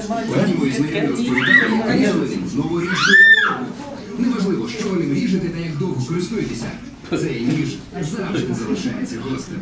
Ходімо із нею розповідати, як новорічну ялинку. Неважливо, що ви ним ріжете та як довго користуєтеся. Цей ніж завжди залишається гостем.